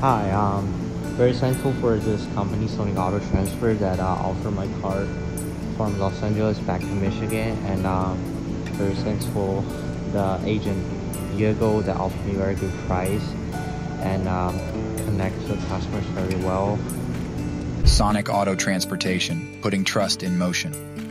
Hi, um, very thankful for this company, Sonic Auto Transfer, that uh, offered my car from Los Angeles back to Michigan, and um, very thankful the agent Diego that offered me very good price and um, connects the customers very well. Sonic Auto Transportation, putting trust in motion.